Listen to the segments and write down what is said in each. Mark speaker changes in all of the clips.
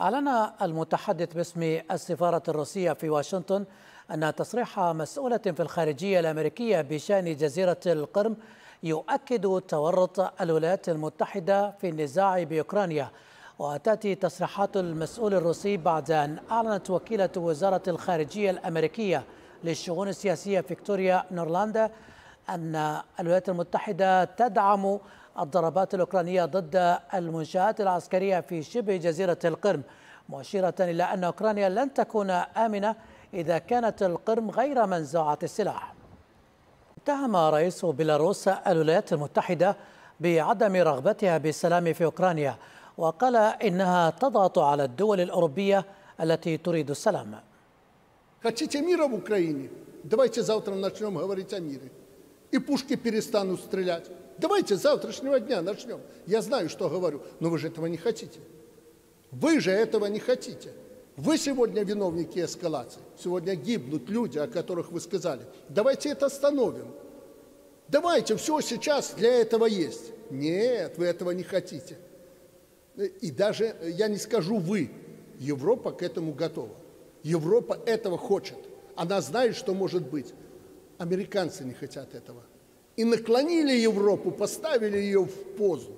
Speaker 1: أعلن المتحدث باسم السفارة الروسية في واشنطن أن تصريح مسؤولة في الخارجية الأمريكية بشأن جزيرة القرم يؤكد تورط الولايات المتحدة في النزاع بأوكرانيا وتأتي تصريحات المسؤول الروسي بعد أن أعلنت وكيلة وزارة الخارجية الأمريكية للشؤون السياسية فيكتوريا نورلاندا أن الولايات المتحدة تدعم الضربات الأوكرانية ضد المنشآت العسكرية في شبه جزيرة القرم مشيرة إلى أن أوكرانيا لن تكون آمنة إذا كانت القرم غير منزوعة السلاح اتهم رئيس بيلاروس الولايات المتحدة بعدم رغبتها بالسلام في أوكرانيا وقال إنها تضغط على الدول الأوروبية التي تريد السلام
Speaker 2: Хотите мира в Украине? Давайте завтра начнем говорить о мире. И пушки перестанут стрелять. Давайте с завтрашнего дня начнем. Я знаю, что говорю, но вы же этого не хотите. Вы же этого не хотите. Вы сегодня виновники эскалации. Сегодня гибнут люди, о которых вы сказали. Давайте это остановим. Давайте, все сейчас для этого есть. Нет, вы этого не хотите. И даже, я не скажу вы, Европа к этому готова. Европа этого хочет. Она знает, что может быть. Американцы не хотят этого. И наклонили Европу, поставили ее в позу.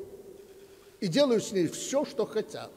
Speaker 2: И делают с ней все, что хотят.